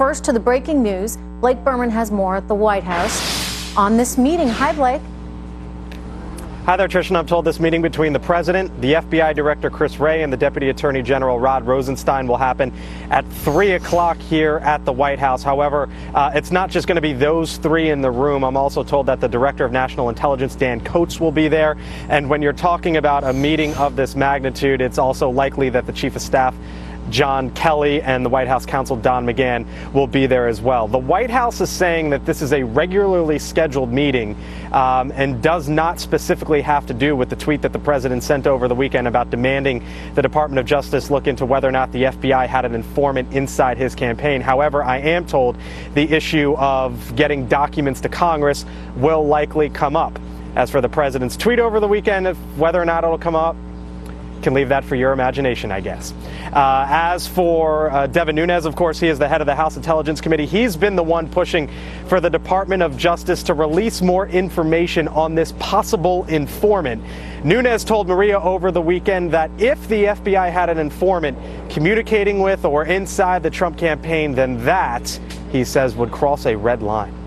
first to the breaking news. Blake Burman has more at the White House on this meeting. Hi, Blake. Hi there, Trish. I'm told this meeting between the president, the FBI director Chris Wray, and the deputy attorney general Rod Rosenstein will happen at 3 o'clock here at the White House. However, uh, it's not just going to be those three in the room. I'm also told that the director of national intelligence, Dan Coats, will be there. And when you're talking about a meeting of this magnitude, it's also likely that the chief of staff John Kelly and the White House counsel Don McGahn will be there as well. The White House is saying that this is a regularly scheduled meeting um, and does not specifically have to do with the tweet that the president sent over the weekend about demanding the Department of Justice look into whether or not the FBI had an informant inside his campaign. However, I am told the issue of getting documents to Congress will likely come up. As for the president's tweet over the weekend, whether or not it'll come up, can leave that for your imagination, I guess. Uh, as for uh, Devin Nunes, of course, he is the head of the House Intelligence Committee. He's been the one pushing for the Department of Justice to release more information on this possible informant. Nunes told Maria over the weekend that if the FBI had an informant communicating with or inside the Trump campaign, then that, he says, would cross a red line.